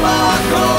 Overcome